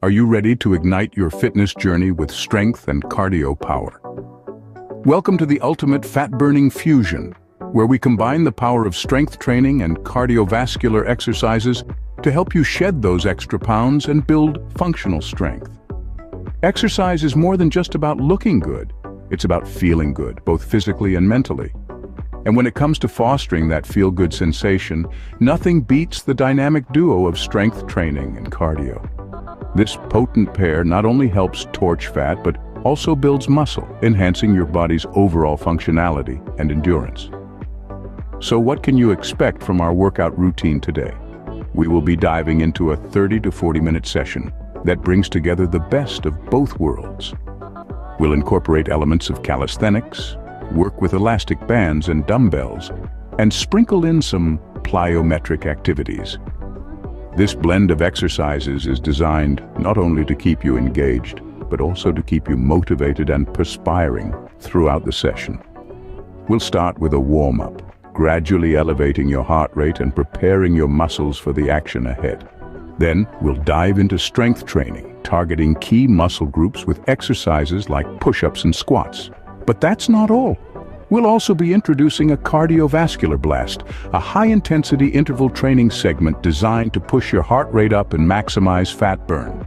Are you ready to ignite your fitness journey with strength and cardio power? Welcome to the ultimate fat-burning fusion, where we combine the power of strength training and cardiovascular exercises to help you shed those extra pounds and build functional strength. Exercise is more than just about looking good. It's about feeling good, both physically and mentally. And when it comes to fostering that feel-good sensation, nothing beats the dynamic duo of strength training and cardio. This potent pair not only helps torch fat, but also builds muscle, enhancing your body's overall functionality and endurance. So what can you expect from our workout routine today? We will be diving into a 30 to 40 minute session that brings together the best of both worlds. We'll incorporate elements of calisthenics, work with elastic bands and dumbbells, and sprinkle in some plyometric activities. This blend of exercises is designed not only to keep you engaged, but also to keep you motivated and perspiring throughout the session. We'll start with a warm-up, gradually elevating your heart rate and preparing your muscles for the action ahead. Then we'll dive into strength training, targeting key muscle groups with exercises like push-ups and squats. But that's not all. We'll also be introducing a cardiovascular blast, a high-intensity interval training segment designed to push your heart rate up and maximize fat burn.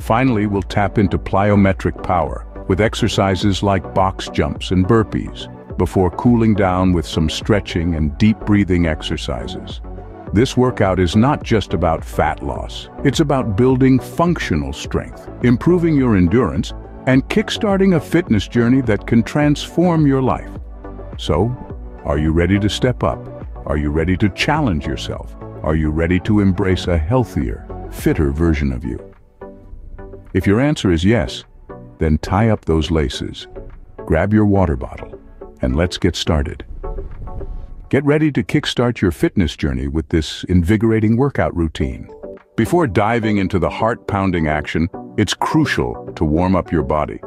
Finally, we'll tap into plyometric power with exercises like box jumps and burpees, before cooling down with some stretching and deep breathing exercises. This workout is not just about fat loss. It's about building functional strength, improving your endurance, and kickstarting a fitness journey that can transform your life. So, are you ready to step up? Are you ready to challenge yourself? Are you ready to embrace a healthier, fitter version of you? If your answer is yes, then tie up those laces, grab your water bottle, and let's get started. Get ready to kickstart your fitness journey with this invigorating workout routine. Before diving into the heart-pounding action, it's crucial to warm up your body.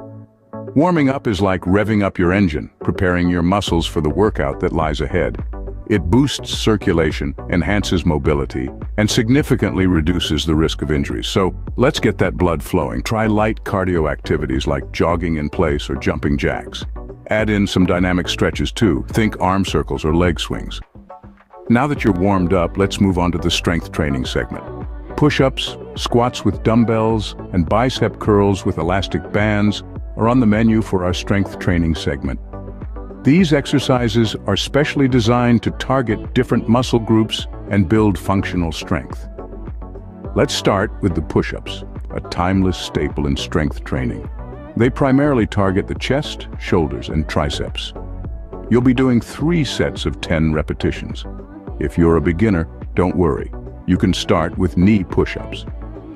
Warming up is like revving up your engine, preparing your muscles for the workout that lies ahead. It boosts circulation, enhances mobility, and significantly reduces the risk of injuries. So let's get that blood flowing. Try light cardio activities like jogging in place or jumping jacks. Add in some dynamic stretches too. Think arm circles or leg swings. Now that you're warmed up, let's move on to the strength training segment. Push-ups, squats with dumbbells, and bicep curls with elastic bands are on the menu for our strength training segment. These exercises are specially designed to target different muscle groups and build functional strength. Let's start with the push-ups, a timeless staple in strength training. They primarily target the chest, shoulders, and triceps. You'll be doing three sets of 10 repetitions. If you're a beginner, don't worry. You can start with knee push-ups.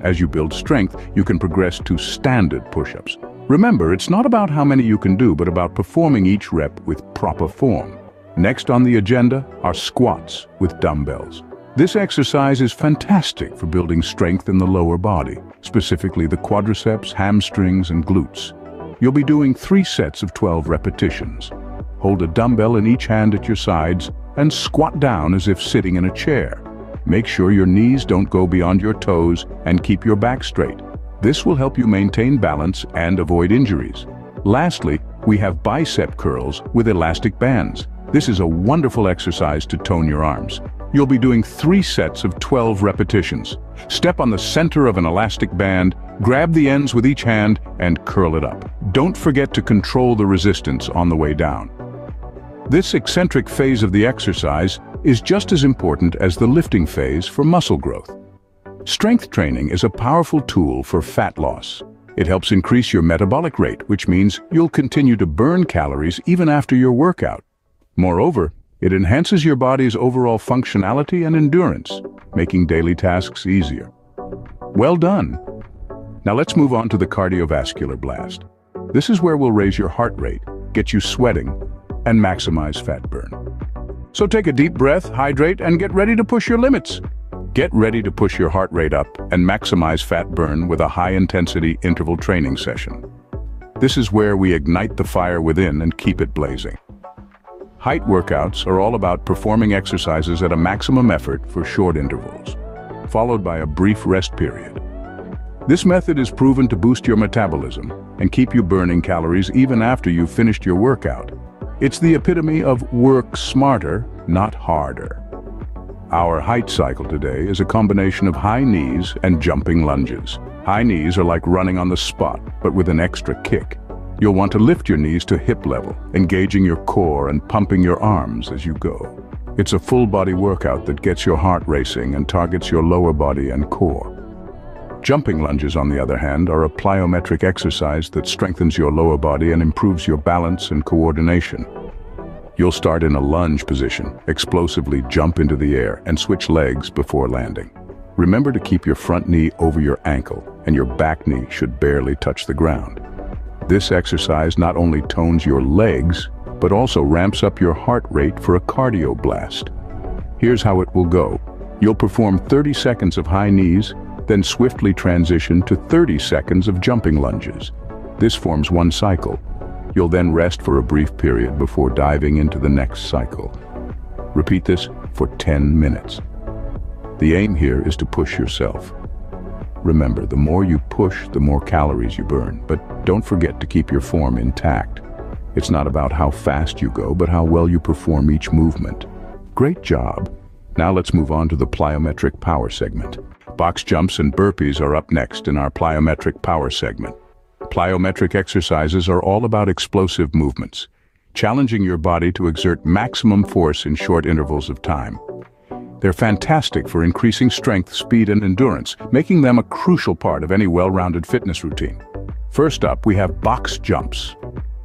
As you build strength, you can progress to standard push-ups. Remember, it's not about how many you can do, but about performing each rep with proper form. Next on the agenda are squats with dumbbells. This exercise is fantastic for building strength in the lower body, specifically the quadriceps, hamstrings, and glutes. You'll be doing three sets of 12 repetitions. Hold a dumbbell in each hand at your sides and squat down as if sitting in a chair. Make sure your knees don't go beyond your toes and keep your back straight. This will help you maintain balance and avoid injuries. Lastly, we have bicep curls with elastic bands. This is a wonderful exercise to tone your arms. You'll be doing three sets of 12 repetitions. Step on the center of an elastic band, grab the ends with each hand, and curl it up. Don't forget to control the resistance on the way down. This eccentric phase of the exercise is just as important as the lifting phase for muscle growth. Strength training is a powerful tool for fat loss. It helps increase your metabolic rate, which means you'll continue to burn calories even after your workout. Moreover, it enhances your body's overall functionality and endurance, making daily tasks easier. Well done! Now let's move on to the cardiovascular blast. This is where we'll raise your heart rate, get you sweating, and maximize fat burn. So take a deep breath, hydrate, and get ready to push your limits. Get ready to push your heart rate up and maximize fat burn with a high-intensity interval training session. This is where we ignite the fire within and keep it blazing. Height workouts are all about performing exercises at a maximum effort for short intervals, followed by a brief rest period. This method is proven to boost your metabolism and keep you burning calories even after you've finished your workout. It's the epitome of work smarter, not harder. Our height cycle today is a combination of high knees and jumping lunges. High knees are like running on the spot, but with an extra kick. You'll want to lift your knees to hip level, engaging your core and pumping your arms as you go. It's a full-body workout that gets your heart racing and targets your lower body and core. Jumping lunges, on the other hand, are a plyometric exercise that strengthens your lower body and improves your balance and coordination. You'll start in a lunge position, explosively jump into the air, and switch legs before landing. Remember to keep your front knee over your ankle, and your back knee should barely touch the ground. This exercise not only tones your legs, but also ramps up your heart rate for a cardio blast. Here's how it will go. You'll perform 30 seconds of high knees, then swiftly transition to 30 seconds of jumping lunges. This forms one cycle. You'll then rest for a brief period before diving into the next cycle. Repeat this for 10 minutes. The aim here is to push yourself. Remember, the more you push, the more calories you burn, but don't forget to keep your form intact. It's not about how fast you go, but how well you perform each movement. Great job. Now let's move on to the plyometric power segment. Box jumps and burpees are up next in our plyometric power segment. Plyometric exercises are all about explosive movements, challenging your body to exert maximum force in short intervals of time. They're fantastic for increasing strength, speed, and endurance, making them a crucial part of any well-rounded fitness routine. First up, we have box jumps.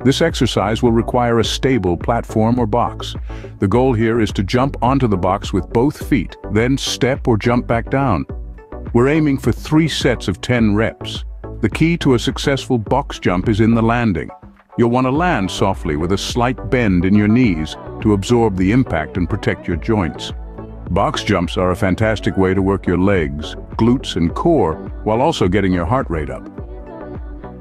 This exercise will require a stable platform or box. The goal here is to jump onto the box with both feet, then step or jump back down. We're aiming for three sets of 10 reps. The key to a successful box jump is in the landing. You'll want to land softly with a slight bend in your knees to absorb the impact and protect your joints. Box jumps are a fantastic way to work your legs, glutes and core while also getting your heart rate up.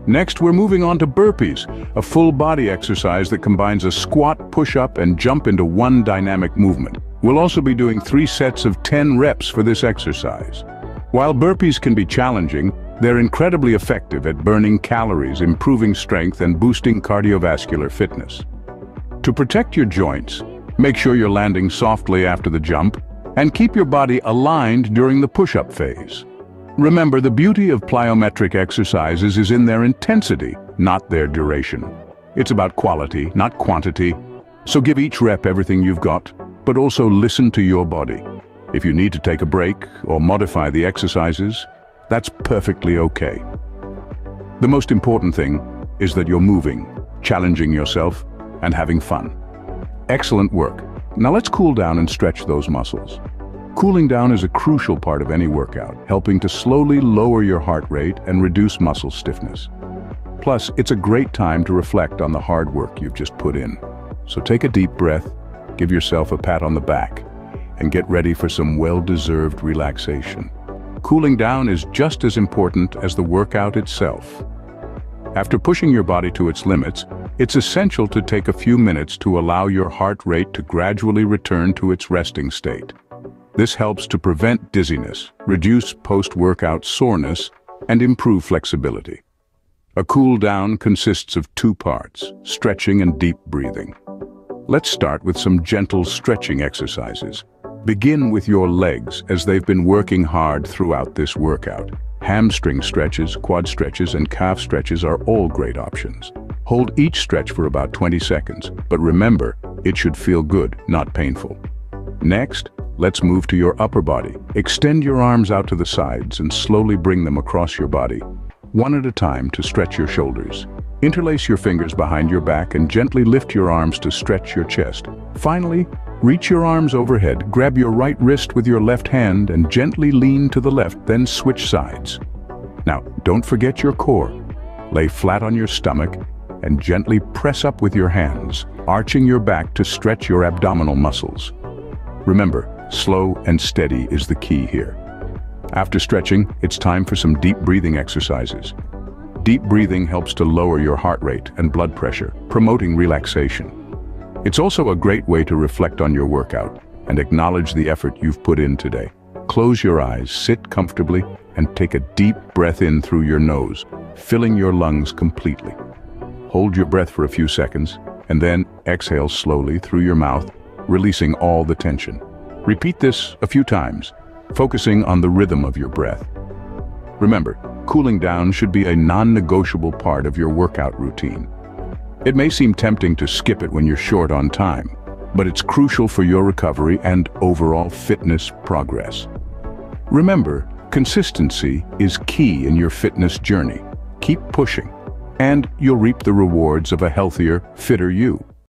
Next, we're moving on to burpees, a full body exercise that combines a squat, push-up and jump into one dynamic movement. We'll also be doing three sets of 10 reps for this exercise. While burpees can be challenging, they're incredibly effective at burning calories, improving strength and boosting cardiovascular fitness. To protect your joints, make sure you're landing softly after the jump and keep your body aligned during the push-up phase. Remember, the beauty of plyometric exercises is in their intensity, not their duration. It's about quality, not quantity. So give each rep everything you've got, but also listen to your body. If you need to take a break or modify the exercises, that's perfectly okay. The most important thing is that you're moving, challenging yourself, and having fun. Excellent work. Now let's cool down and stretch those muscles. Cooling down is a crucial part of any workout, helping to slowly lower your heart rate and reduce muscle stiffness. Plus, it's a great time to reflect on the hard work you've just put in. So take a deep breath, give yourself a pat on the back, and get ready for some well-deserved relaxation. Cooling down is just as important as the workout itself. After pushing your body to its limits, it's essential to take a few minutes to allow your heart rate to gradually return to its resting state. This helps to prevent dizziness, reduce post-workout soreness, and improve flexibility. A cool down consists of two parts, stretching and deep breathing. Let's start with some gentle stretching exercises. Begin with your legs as they've been working hard throughout this workout. Hamstring stretches, quad stretches, and calf stretches are all great options. Hold each stretch for about 20 seconds, but remember, it should feel good, not painful. Next, let's move to your upper body. Extend your arms out to the sides and slowly bring them across your body, one at a time to stretch your shoulders. Interlace your fingers behind your back and gently lift your arms to stretch your chest. Finally, reach your arms overhead, grab your right wrist with your left hand and gently lean to the left, then switch sides. Now, don't forget your core. Lay flat on your stomach and gently press up with your hands, arching your back to stretch your abdominal muscles. Remember, slow and steady is the key here. After stretching, it's time for some deep breathing exercises. Deep breathing helps to lower your heart rate and blood pressure, promoting relaxation. It's also a great way to reflect on your workout and acknowledge the effort you've put in today. Close your eyes, sit comfortably, and take a deep breath in through your nose, filling your lungs completely. Hold your breath for a few seconds, and then exhale slowly through your mouth, releasing all the tension. Repeat this a few times, focusing on the rhythm of your breath. Remember, cooling down should be a non-negotiable part of your workout routine. It may seem tempting to skip it when you're short on time, but it's crucial for your recovery and overall fitness progress. Remember, consistency is key in your fitness journey. Keep pushing, and you'll reap the rewards of a healthier, fitter you.